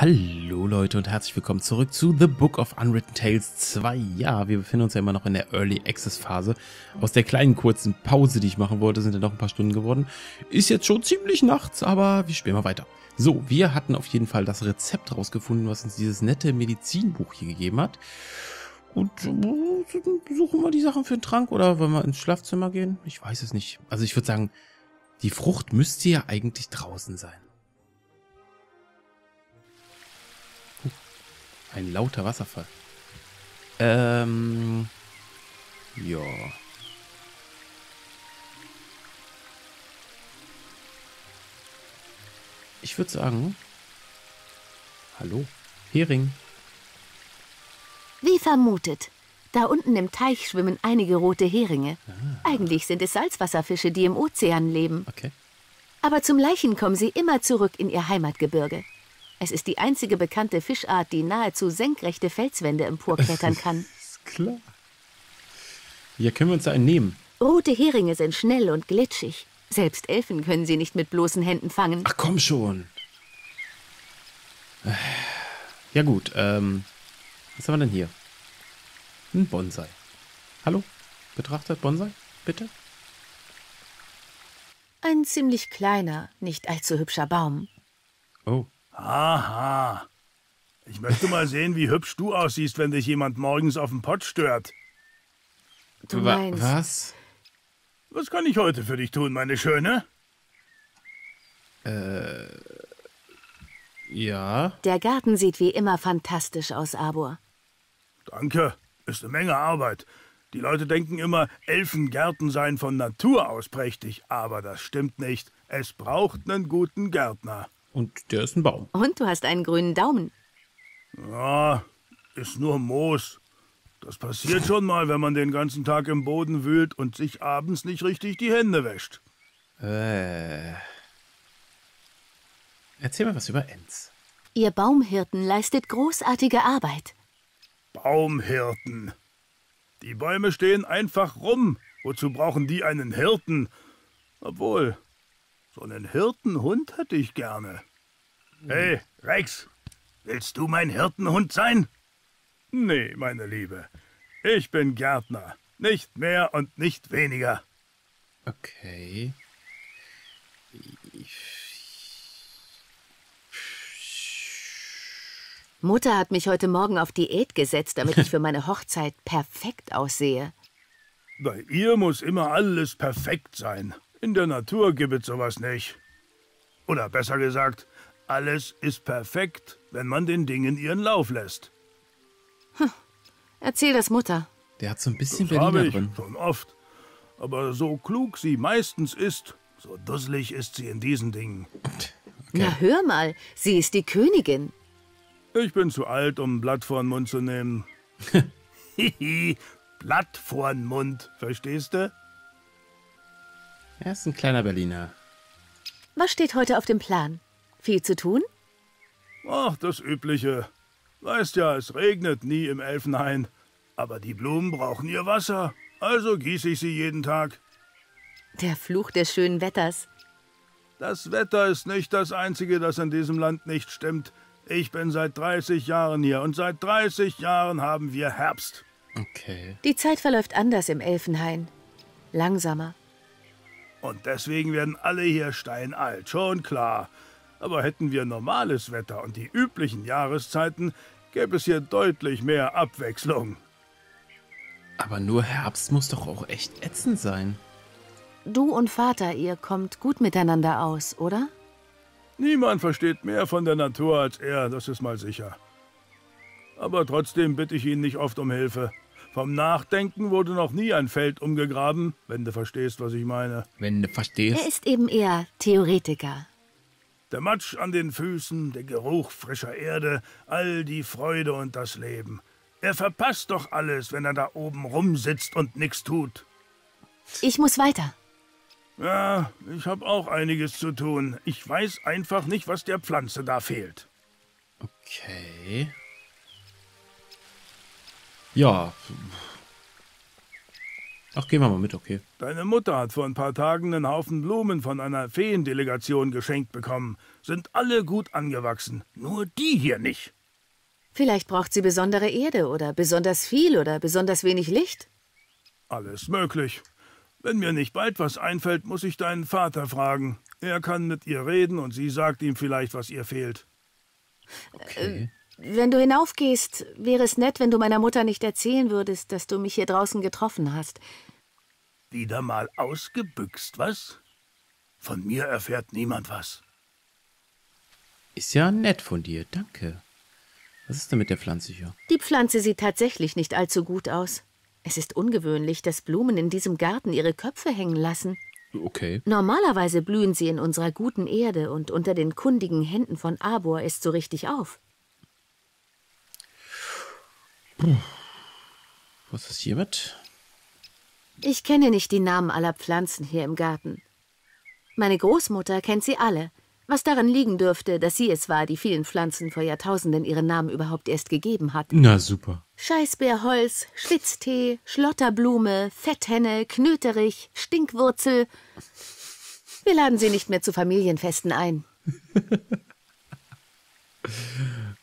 Hallo Leute und herzlich willkommen zurück zu The Book of Unwritten Tales 2. Ja, wir befinden uns ja immer noch in der Early Access Phase. Aus der kleinen kurzen Pause, die ich machen wollte, sind ja noch ein paar Stunden geworden. Ist jetzt schon ziemlich nachts, aber wir spielen mal weiter. So, wir hatten auf jeden Fall das Rezept rausgefunden, was uns dieses nette Medizinbuch hier gegeben hat. Und äh, suchen wir die Sachen für einen Trank oder wollen wir ins Schlafzimmer gehen? Ich weiß es nicht. Also ich würde sagen, die Frucht müsste ja eigentlich draußen sein. Ein lauter Wasserfall. Ähm. Ja. Ich würde sagen. Hallo. Hering. Wie vermutet. Da unten im Teich schwimmen einige rote Heringe. Ah. Eigentlich sind es Salzwasserfische, die im Ozean leben. Okay. Aber zum Leichen kommen sie immer zurück in ihr Heimatgebirge. Es ist die einzige bekannte Fischart, die nahezu senkrechte Felswände emporklettern kann. Ist klar. Ja, können wir uns da einen nehmen? Rote Heringe sind schnell und glitschig. Selbst Elfen können sie nicht mit bloßen Händen fangen. Ach komm schon. Ja gut, ähm. Was haben wir denn hier? Ein Bonsai. Hallo? Betrachtet Bonsai, bitte? Ein ziemlich kleiner, nicht allzu hübscher Baum. Oh. Aha. Ich möchte mal sehen, wie hübsch du aussiehst, wenn dich jemand morgens auf dem Pott stört. Du meinst. Was? Was kann ich heute für dich tun, meine Schöne? Ja. Der Garten sieht wie immer fantastisch aus, Arbor. Danke. Ist eine Menge Arbeit. Die Leute denken immer, Elfengärten seien von Natur aus prächtig, aber das stimmt nicht. Es braucht einen guten Gärtner. Und der ist ein Baum. Und du hast einen grünen Daumen. Ja, ist nur Moos. Das passiert schon mal, wenn man den ganzen Tag im Boden wühlt und sich abends nicht richtig die Hände wäscht. Äh. Erzähl mal was über Enz. Ihr Baumhirten leistet großartige Arbeit. Baumhirten. Die Bäume stehen einfach rum. Wozu brauchen die einen Hirten? Obwohl, so einen Hirtenhund hätte ich gerne. Hey, Rex, willst du mein Hirtenhund sein? Nee, meine Liebe. Ich bin Gärtner. Nicht mehr und nicht weniger. Okay. Mutter hat mich heute Morgen auf Diät gesetzt, damit ich für meine Hochzeit perfekt aussehe. Bei ihr muss immer alles perfekt sein. In der Natur gibt es sowas nicht. Oder besser gesagt, alles ist perfekt, wenn man den Dingen ihren Lauf lässt. Erzähl das Mutter. Der hat so ein bisschen Das Berliner ich drin. schon oft. Aber so klug sie meistens ist, so dusselig ist sie in diesen Dingen. Na hör mal, sie ist die Königin. Ich bin zu alt, um ein Blatt vor den Mund zu nehmen. Hihi, Blatt vor den Mund, verstehst du? Er ist ein kleiner Berliner. Was steht heute auf dem Plan? Viel zu tun? Ach, das Übliche. Weißt ja, es regnet nie im Elfenhain. Aber die Blumen brauchen ihr Wasser. Also gieße ich sie jeden Tag. Der Fluch des schönen Wetters. Das Wetter ist nicht das Einzige, das in diesem Land nicht stimmt. Ich bin seit 30 Jahren hier und seit 30 Jahren haben wir Herbst. Okay. Die Zeit verläuft anders im Elfenhain. Langsamer. Und deswegen werden alle hier steinalt, schon klar. Aber hätten wir normales Wetter und die üblichen Jahreszeiten, gäbe es hier deutlich mehr Abwechslung. Aber nur Herbst muss doch auch echt ätzend sein. Du und Vater, ihr kommt gut miteinander aus, oder? Niemand versteht mehr von der Natur als er, das ist mal sicher. Aber trotzdem bitte ich ihn nicht oft um Hilfe. Vom Nachdenken wurde noch nie ein Feld umgegraben, wenn du verstehst, was ich meine. Wenn du Er verstehst. ist eben eher Theoretiker. Der Matsch an den Füßen, der Geruch frischer Erde, all die Freude und das Leben. Er verpasst doch alles, wenn er da oben rumsitzt und nichts tut. Ich muss weiter. Ja, ich habe auch einiges zu tun. Ich weiß einfach nicht, was der Pflanze da fehlt. Okay. Ja. Ach, gehen wir mal mit, okay. Deine Mutter hat vor ein paar Tagen einen Haufen Blumen von einer Feendelegation geschenkt bekommen. Sind alle gut angewachsen. Nur die hier nicht. Vielleicht braucht sie besondere Erde oder besonders viel oder besonders wenig Licht. Alles möglich. Wenn mir nicht bald was einfällt, muss ich deinen Vater fragen. Er kann mit ihr reden und sie sagt ihm vielleicht, was ihr fehlt. Okay. Wenn du hinaufgehst, wäre es nett, wenn du meiner Mutter nicht erzählen würdest, dass du mich hier draußen getroffen hast. Wieder mal ausgebüxt, was? Von mir erfährt niemand was. Ist ja nett von dir, danke. Was ist denn mit der Pflanze hier? Die Pflanze sieht tatsächlich nicht allzu gut aus. Es ist ungewöhnlich, dass Blumen in diesem Garten ihre Köpfe hängen lassen. Okay. Normalerweise blühen sie in unserer guten Erde und unter den kundigen Händen von Arbor ist so richtig auf. Was ist hiermit? Ich kenne nicht die Namen aller Pflanzen hier im Garten. Meine Großmutter kennt sie alle, was daran liegen dürfte, dass sie es war, die vielen Pflanzen vor Jahrtausenden ihren Namen überhaupt erst gegeben hat. Na super. Scheißbeerholz, Schwitztee, Schlotterblume, Fetthenne, Knöterich, Stinkwurzel. Wir laden sie nicht mehr zu Familienfesten ein.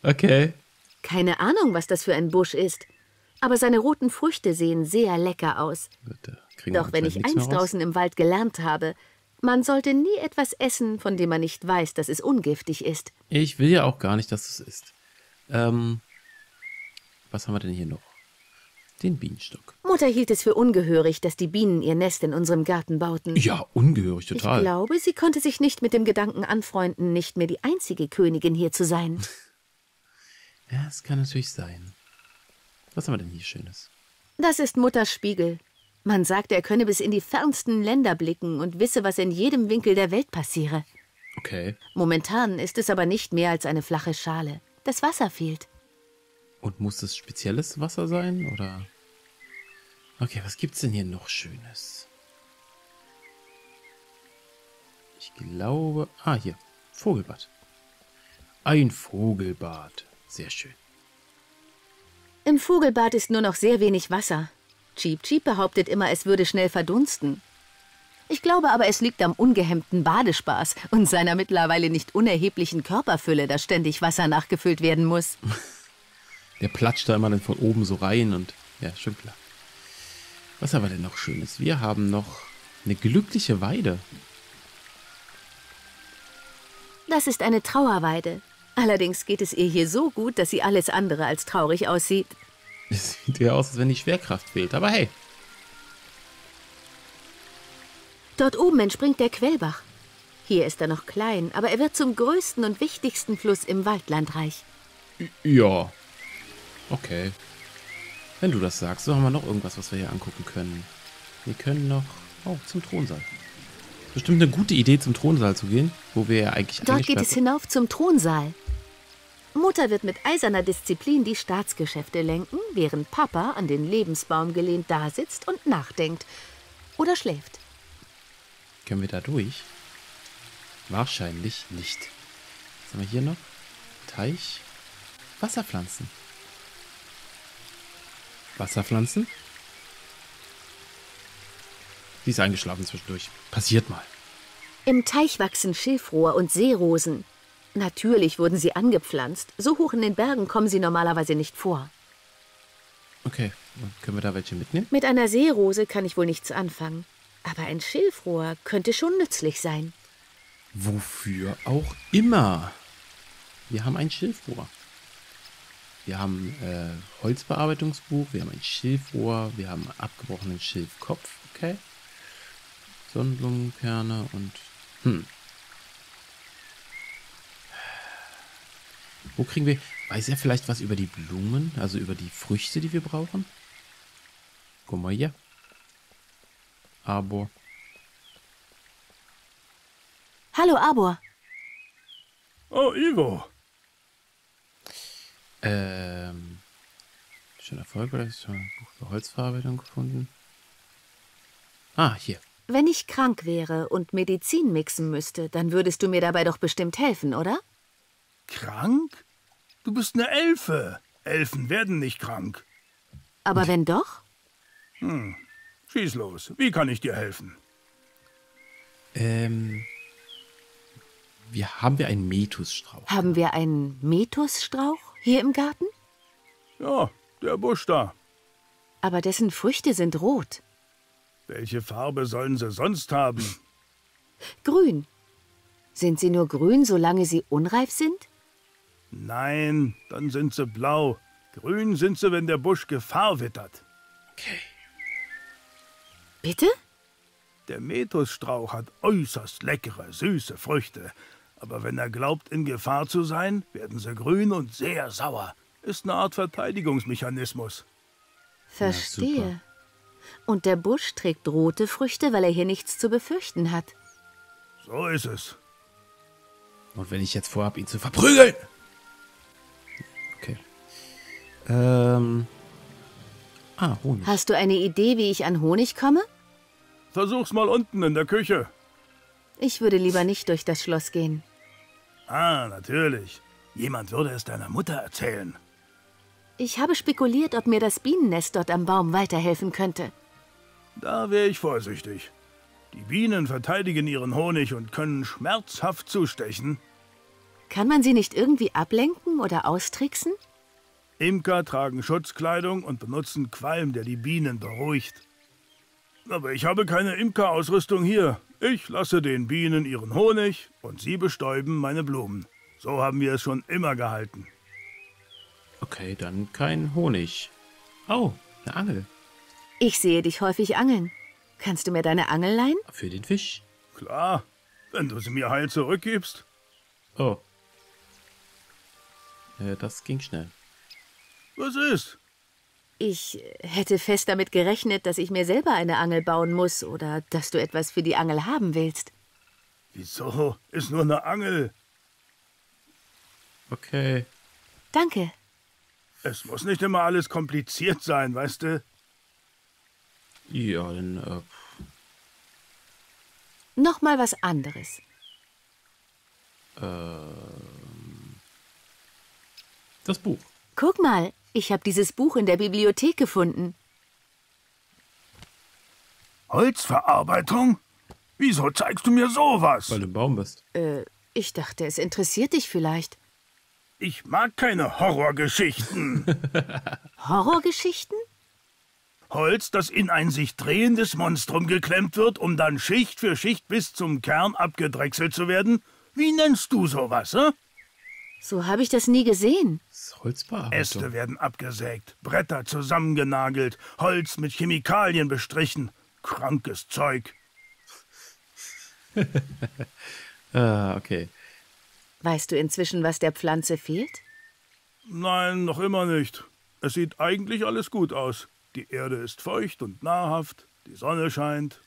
Okay. Keine Ahnung, was das für ein Busch ist. Aber seine roten Früchte sehen sehr lecker aus. Doch wenn ich raus. draußen im Wald gelernt habe, man sollte nie etwas essen, von dem man nicht weiß, dass es ungiftig ist. Ich will ja auch gar nicht, dass es ist. Ähm, was haben wir denn hier noch? Den Bienenstock. Mutter hielt es für ungehörig, dass die Bienen ihr Nest in unserem Garten bauten. Ja, ungehörig, Ich total. glaube, sie konnte sich nicht mit dem Gedanken anfreunden, nicht mehr die einzige Königin hier zu sein. Ja, es kann natürlich sein. Was haben wir denn hier Schönes? Das ist Mutters Spiegel. Man sagt, er könne bis in die fernsten Länder blicken und wisse, was in jedem Winkel der Welt passiere. Okay. Momentan ist es aber nicht mehr als eine flache Schale. Das Wasser fehlt. Und muss es spezielles Wasser sein, oder? Okay, was gibt's denn hier noch Schönes? Ich glaube... Ah, hier. Vogelbad. Ein Vogelbad. Sehr schön. Im Vogelbad ist nur noch sehr wenig Wasser. Cheep Cheep behauptet immer, es würde schnell verdunsten. Ich glaube aber, es liegt am ungehemmten Badespaß und seiner mittlerweile nicht unerheblichen Körperfülle, dass ständig Wasser nachgefüllt werden muss. Der platscht da immer dann von oben so rein und... Ja, schon klar. Was haben wir denn noch Schönes? Wir haben noch eine glückliche Weide. Das ist eine Trauerweide. Allerdings geht es ihr hier so gut, dass sie alles andere als traurig aussieht. Es sieht ja aus, als wenn die Schwerkraft fehlt. Aber hey, Dort oben entspringt der Quellbach. Hier ist er noch klein, aber er wird zum größten und wichtigsten Fluss im Waldlandreich. Ja. Okay. Wenn du das sagst, so haben wir noch irgendwas, was wir hier angucken können. Wir können noch... Oh, zum Thronsaal. Bestimmt eine gute Idee, zum Thronsaal zu gehen, wo wir ja eigentlich Dort geht es hinauf zum Thronsaal. Mutter wird mit eiserner Disziplin die Staatsgeschäfte lenken, während Papa an den Lebensbaum gelehnt dasitzt und nachdenkt. Oder schläft. Können wir da durch? Wahrscheinlich nicht. Was haben wir hier noch? Teich. Wasserpflanzen. Wasserpflanzen? Sie ist eingeschlafen zwischendurch. Passiert mal. Im Teich wachsen Schilfrohr und Seerosen. Natürlich wurden sie angepflanzt. So hoch in den Bergen kommen sie normalerweise nicht vor. Okay, und können wir da welche mitnehmen? Mit einer Seerose kann ich wohl nichts anfangen. Aber ein Schilfrohr könnte schon nützlich sein. Wofür auch immer. Wir haben ein Schilfrohr. Wir haben äh, Holzbearbeitungsbuch, wir haben ein Schilfrohr, wir haben einen abgebrochenen Schilfkopf, okay. Sonnenblumenkerne und... Hm. Wo kriegen wir... Weiß er vielleicht was über die Blumen, also über die Früchte, die wir brauchen? Guck mal hier. Aber... Hallo, Arbor. Oh, Ivo. Ähm, schon Erfolg oder ist schon ein Buch für Holzverarbeitung gefunden? Ah, hier. Wenn ich krank wäre und Medizin mixen müsste, dann würdest du mir dabei doch bestimmt helfen, oder? Krank? Du bist eine Elfe. Elfen werden nicht krank. Aber wenn doch? Schieß los. Wie kann ich dir helfen? Ähm. Wir, haben wir einen Metusstrauch? Haben wir einen Metusstrauch hier im Garten? Ja, der Busch da. Aber dessen Früchte sind rot. Welche Farbe sollen sie sonst haben? Grün. Sind sie nur grün, solange sie unreif sind? Nein, dann sind sie blau. Grün sind sie, wenn der Busch Gefahr wittert. Okay. Bitte? Der Metusstrauch hat äußerst leckere, süße Früchte. Aber wenn er glaubt, in Gefahr zu sein, werden sie grün und sehr sauer. Ist eine Art Verteidigungsmechanismus. Verstehe. und der Busch trägt rote Früchte, weil er hier nichts zu befürchten hat. So ist es. Und wenn ich jetzt vorhab, ihn zu verprügeln? Ähm. Ah, Honig. Hast du eine Idee, wie ich an Honig komme? Versuch's mal unten in der Küche. Ich würde lieber nicht durch das Schloss gehen. Ah, natürlich. Jemand würde es deiner Mutter erzählen. Ich habe spekuliert, ob mir das Bienennest dort am Baum weiterhelfen könnte. Da wäre ich vorsichtig. Die Bienen verteidigen ihren Honig und können schmerzhaft zustechen. Kann man sie nicht irgendwie ablenken oder austricksen? Imker tragen Schutzkleidung und benutzen Qualm, der die Bienen beruhigt. Aber ich habe keine Imkerausrüstung hier. Ich lasse den Bienen ihren Honig und sie bestäuben meine Blumen. So haben wir es schon immer gehalten. Okay, dann kein Honig. Oh, eine Angel. Ich sehe dich häufig angeln. Kannst du mir deine Angel leihen? Für den Fisch. Klar, wenn du sie mir heil zurückgibst. Oh. Äh, das ging schnell. Was ist? Ich hätte fest damit gerechnet, dass ich mir selber eine Angel bauen muss oder dass du etwas für die Angel haben willst. Wieso? Ist nur eine Angel. Okay. Danke. Es muss nicht immer alles kompliziert sein, weißt du? Ja, dann, äh, Noch mal was anderes. das Buch. Guck mal, ich habe dieses Buch in der Bibliothek gefunden. Holzverarbeitung? Wieso zeigst du mir sowas? Weil du im Baum bist. Äh, ich dachte, es interessiert dich vielleicht. Ich mag keine Horrorgeschichten. Horrorgeschichten? Holz, das in ein sich drehendes Monstrum geklemmt wird, um dann Schicht für Schicht bis zum Kern abgedrechselt zu werden? Wie nennst du sowas, hä? So habe ich das nie gesehen. Holzbearbeitung. Äste werden abgesägt, Bretter zusammengenagelt, Holz mit Chemikalien bestrichen. Krankes Zeug. Ah, okay. Weißt du inzwischen, was der Pflanze fehlt? Nein, noch immer nicht. Es sieht eigentlich alles gut aus. Die Erde ist feucht und nahrhaft, die Sonne scheint.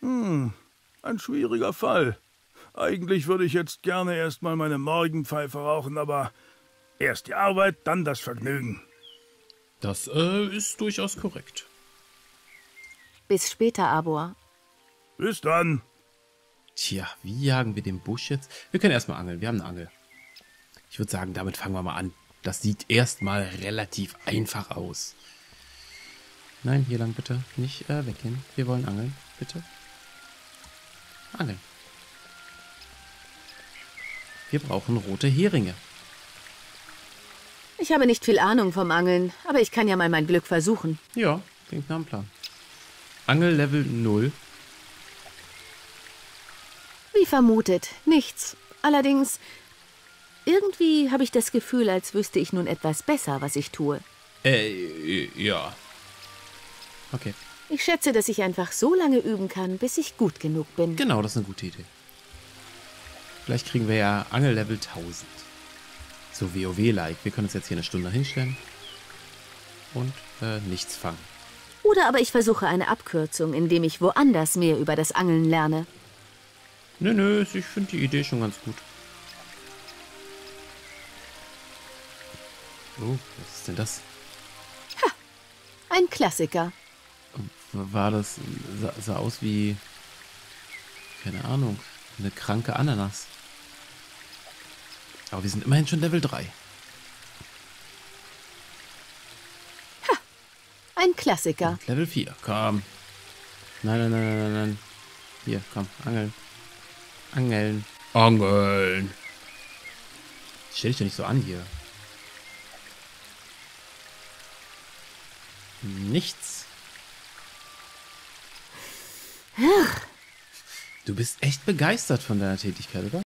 Hm, ein schwieriger Fall. Eigentlich würde ich jetzt gerne erst mal meine Morgenpfeife rauchen, aber erst die Arbeit, dann das Vergnügen. Das äh, ist durchaus korrekt. Bis später, Abor. Bis dann. Tja, wie jagen wir den Busch jetzt? Wir können erstmal angeln. Wir haben eine Angel. Ich würde sagen, damit fangen wir mal an. Das sieht erstmal relativ einfach aus. Nein, hier lang bitte. Nicht äh, weggehen. Wir wollen angeln. Bitte. Angeln. Wir brauchen rote Heringe. Ich habe nicht viel Ahnung vom Angeln, aber ich kann ja mal mein Glück versuchen. Ja, klingt nach einem Plan. Angel Level 0. Wie vermutet, nichts. Allerdings, irgendwie habe ich das Gefühl, als wüsste ich nun etwas besser, was ich tue. Äh, ja. Okay. Ich schätze, dass ich einfach so lange üben kann, bis ich gut genug bin. Genau, das ist eine gute Idee. Vielleicht kriegen wir ja Angel Level 1000. So WoW-like. Wir können uns jetzt hier eine Stunde hinstellen und äh, nichts fangen. Oder aber ich versuche eine Abkürzung, indem ich woanders mehr über das Angeln lerne. Nö, nö, ich finde die Idee schon ganz gut. Oh, was ist denn das? Ein Klassiker. War das, sah, sah aus wie, keine Ahnung, eine kranke Ananas. Aber wir sind immerhin schon Level 3. Ein Klassiker. Level 4, komm. Nein, nein, nein, nein, nein. Hier, komm, angeln. Angeln. Angeln. Stell dich doch nicht so an hier. Nichts. Du bist echt begeistert von deiner Tätigkeit, oder?